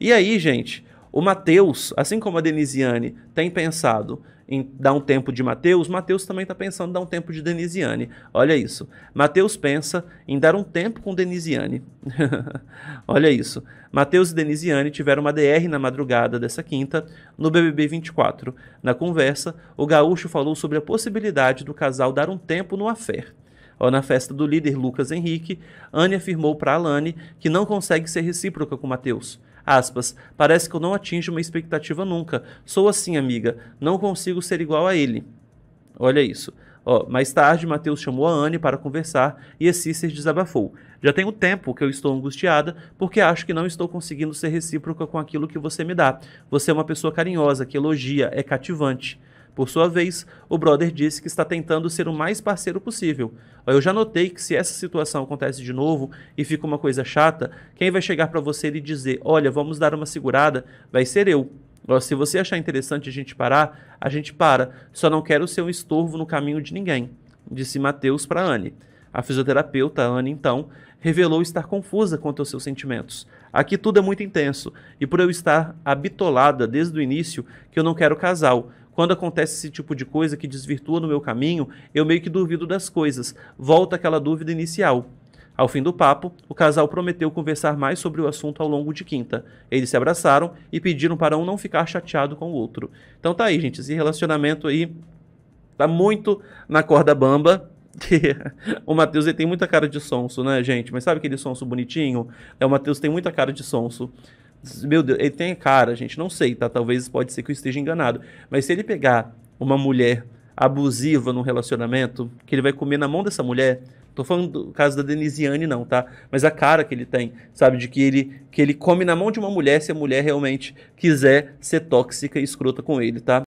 E aí, gente, o Mateus, assim como a Denisiane tem pensado em dar um tempo de Mateus, Mateus também está pensando em dar um tempo de Denisiane. Olha isso. Mateus pensa em dar um tempo com Denisiane. Olha isso. Mateus e Denisiane tiveram uma DR na madrugada dessa quinta, no BBB 24. Na conversa, o gaúcho falou sobre a possibilidade do casal dar um tempo no affair. Na festa do líder Lucas Henrique, Anne afirmou para Alane que não consegue ser recíproca com Mateus. Aspas, parece que eu não atinjo uma expectativa nunca. Sou assim, amiga. Não consigo ser igual a ele. Olha isso. Mais tarde, Mateus chamou a Anne para conversar e a Cícer desabafou. Já tenho tempo que eu estou angustiada porque acho que não estou conseguindo ser recíproca com aquilo que você me dá. Você é uma pessoa carinhosa, que elogia, é cativante. Por sua vez, o brother disse que está tentando ser o mais parceiro possível. Eu já notei que se essa situação acontece de novo e fica uma coisa chata, quem vai chegar para você e dizer: Olha, vamos dar uma segurada, vai ser eu. Se você achar interessante a gente parar, a gente para. Só não quero ser um estorvo no caminho de ninguém, disse Mateus para Anne. A fisioterapeuta Anne, então, revelou estar confusa quanto aos seus sentimentos. Aqui tudo é muito intenso, e por eu estar habitolada desde o início que eu não quero casal, quando acontece esse tipo de coisa que desvirtua no meu caminho, eu meio que duvido das coisas. Volta aquela dúvida inicial. Ao fim do papo, o casal prometeu conversar mais sobre o assunto ao longo de quinta. Eles se abraçaram e pediram para um não ficar chateado com o outro. Então tá aí, gente. Esse relacionamento aí tá muito na corda bamba. o Matheus tem muita cara de sonso, né, gente? Mas sabe aquele sonso bonitinho? É, o Matheus tem muita cara de sonso. Meu Deus, ele tem cara, gente, não sei, tá? Talvez pode ser que eu esteja enganado. Mas se ele pegar uma mulher abusiva num relacionamento, que ele vai comer na mão dessa mulher, tô falando do caso da Denisiane não, tá? Mas a cara que ele tem, sabe, de que ele que ele come na mão de uma mulher se a mulher realmente quiser ser tóxica e escrota com ele, tá?